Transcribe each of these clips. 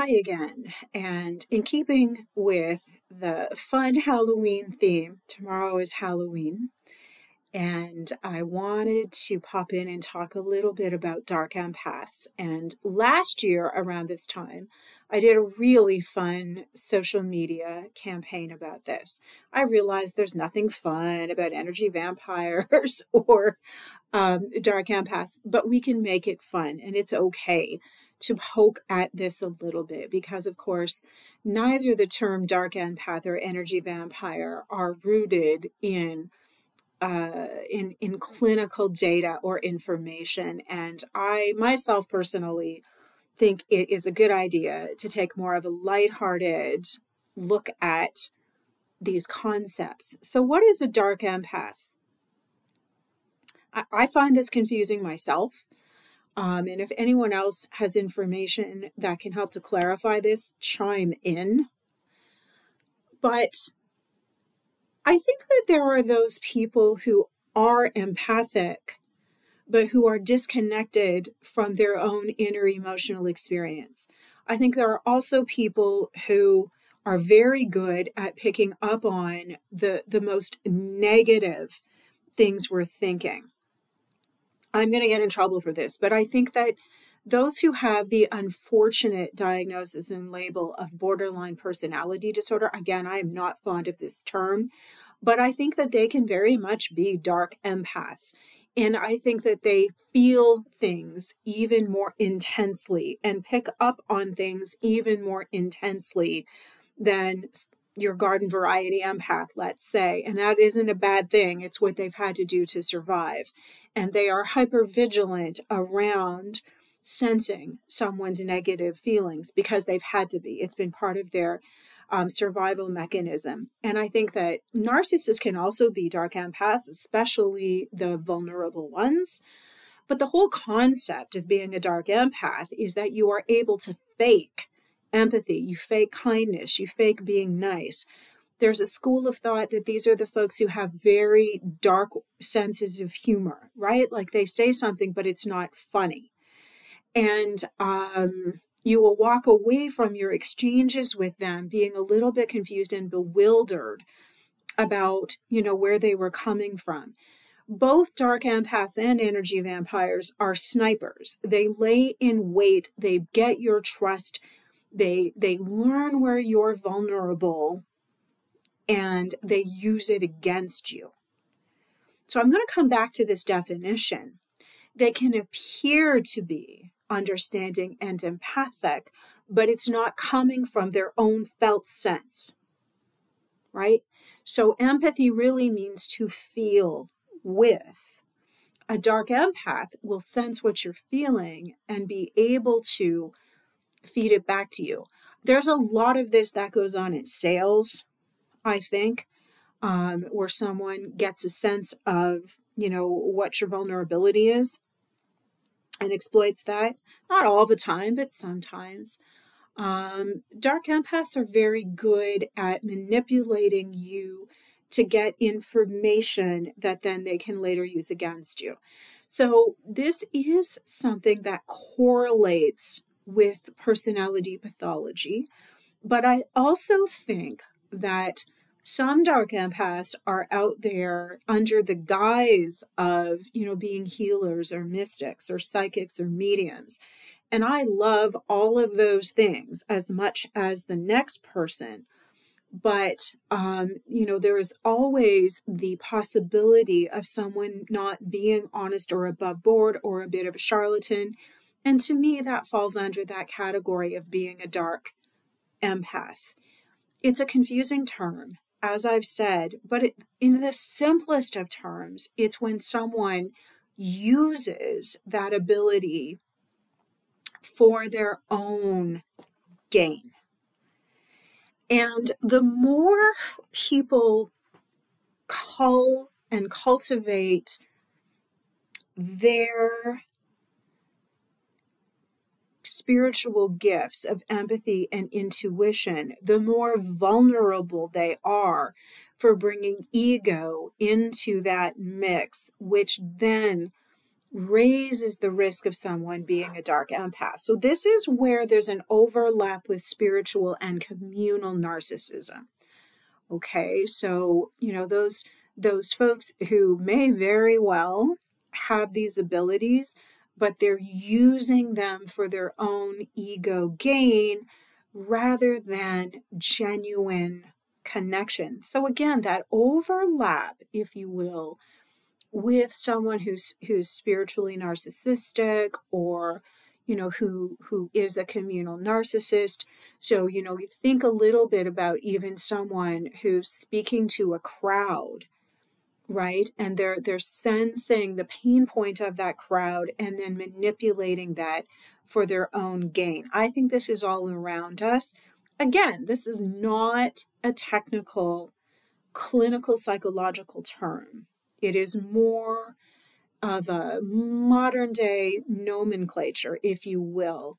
Hi again. And in keeping with the fun Halloween theme, tomorrow is Halloween. And I wanted to pop in and talk a little bit about dark empaths. And last year, around this time, I did a really fun social media campaign about this. I realized there's nothing fun about energy vampires or um, dark empaths, but we can make it fun and it's okay to poke at this a little bit because, of course, neither the term dark empath or energy vampire are rooted in. Uh, in in clinical data or information, and I myself personally think it is a good idea to take more of a lighthearted look at these concepts. So, what is a dark empath? I, I find this confusing myself. Um, and if anyone else has information that can help to clarify this, chime in. But I think that there are those people who are empathic, but who are disconnected from their own inner emotional experience. I think there are also people who are very good at picking up on the, the most negative things we're thinking. I'm going to get in trouble for this, but I think that those who have the unfortunate diagnosis and label of borderline personality disorder, again, I am not fond of this term, but I think that they can very much be dark empaths. And I think that they feel things even more intensely and pick up on things even more intensely than your garden variety empath, let's say. And that isn't a bad thing. It's what they've had to do to survive and they are hyper vigilant around sensing someone's negative feelings because they've had to be. It's been part of their um, survival mechanism. And I think that narcissists can also be dark empaths, especially the vulnerable ones. But the whole concept of being a dark empath is that you are able to fake empathy, you fake kindness, you fake being nice, there's a school of thought that these are the folks who have very dark senses of humor, right? Like they say something, but it's not funny. And um, you will walk away from your exchanges with them being a little bit confused and bewildered about, you know, where they were coming from. Both dark empaths and energy vampires are snipers. They lay in wait, they get your trust, they they learn where you're vulnerable and they use it against you. So I'm going to come back to this definition. They can appear to be understanding and empathic, but it's not coming from their own felt sense, right? So empathy really means to feel with. A dark empath will sense what you're feeling and be able to feed it back to you. There's a lot of this that goes on in sales, I think, um, where someone gets a sense of, you know, what your vulnerability is and exploits that. Not all the time, but sometimes. Um, dark empaths are very good at manipulating you to get information that then they can later use against you. So, this is something that correlates with personality pathology. But I also think that some dark empaths are out there under the guise of, you know, being healers or mystics or psychics or mediums. And I love all of those things as much as the next person. But, um, you know, there is always the possibility of someone not being honest or above board or a bit of a charlatan. And to me, that falls under that category of being a dark empath. It's a confusing term, as I've said, but it, in the simplest of terms, it's when someone uses that ability for their own gain. And the more people cull and cultivate their spiritual gifts of empathy and intuition, the more vulnerable they are for bringing ego into that mix, which then raises the risk of someone being a dark empath. So, this is where there's an overlap with spiritual and communal narcissism. Okay, so, you know, those those folks who may very well have these abilities, but they're using them for their own ego gain rather than genuine connection. So again, that overlap, if you will, with someone who's who's spiritually narcissistic or you know who who is a communal narcissist so you know you think a little bit about even someone who's speaking to a crowd right? And they're they're sensing the pain point of that crowd and then manipulating that for their own gain. I think this is all around us. Again this is not a technical clinical psychological term. It is more of a modern day nomenclature if you will.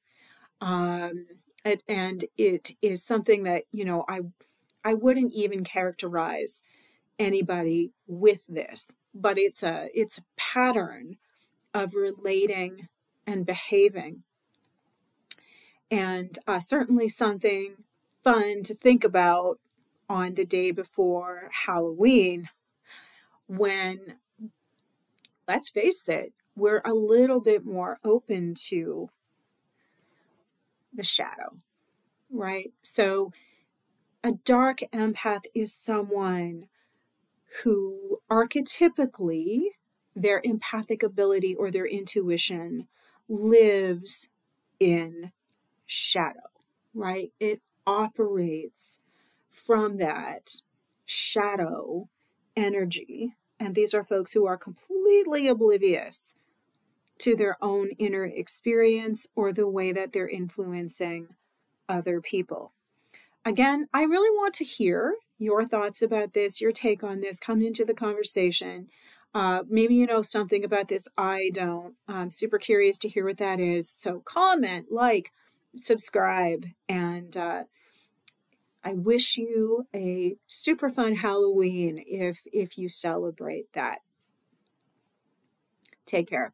Um, it, and it is something that you know i i wouldn't even characterize anybody with this, but it's a it's a pattern of relating and behaving. And uh, certainly something fun to think about on the day before Halloween when, let's face it, we're a little bit more open to the shadow, right? So, a dark empath is someone who archetypically their empathic ability or their intuition lives in shadow, right? It operates from that shadow energy. And these are folks who are completely oblivious to their own inner experience or the way that they're influencing other people. Again, I really want to hear your thoughts about this, your take on this. Come into the conversation. Uh, maybe you know something about this I don't. I'm super curious to hear what that is. So comment, like, subscribe, and uh, I wish you a super fun Halloween if if you celebrate that. Take care.